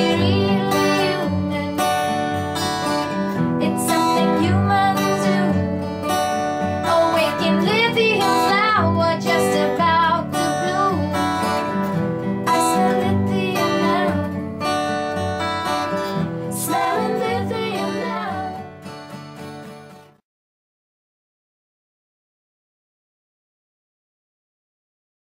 Mary.